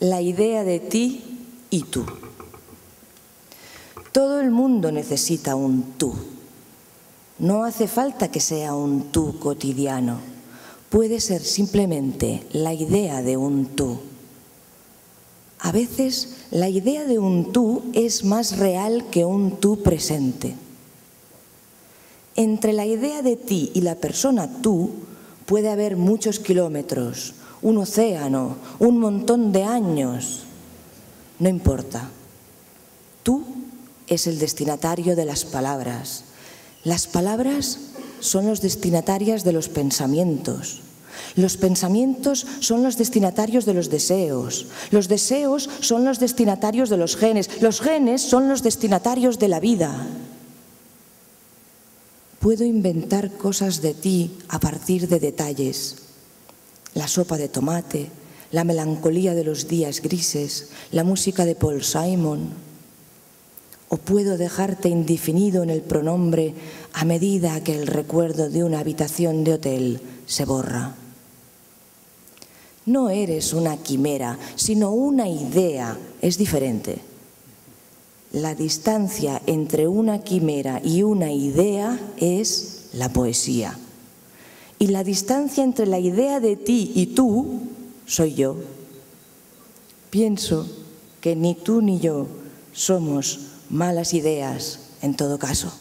la idea de ti y tú. Todo el mundo necesita un tú. No hace falta que sea un tú cotidiano. Puede ser simplemente la idea de un tú. A veces la idea de un tú es más real que un tú presente. Entre la idea de ti y la persona tú puede haber muchos kilómetros, un océano, un montón de años. No importa. Tú es el destinatario de las palabras. Las palabras son los destinatarias de los pensamientos. Los pensamientos son los destinatarios de los deseos. Los deseos son los destinatarios de los genes. Los genes son los destinatarios de la vida. Puedo inventar cosas de ti a partir de detalles. La sopa de tomate, la melancolía de los días grises, la música de Paul Simon. O puedo dejarte indefinido en el pronombre a medida que el recuerdo de una habitación de hotel se borra. No eres una quimera, sino una idea. Es diferente. La distancia entre una quimera y una idea es la poesía. Y la distancia entre la idea de ti y tú soy yo. Pienso que ni tú ni yo somos malas ideas en todo caso.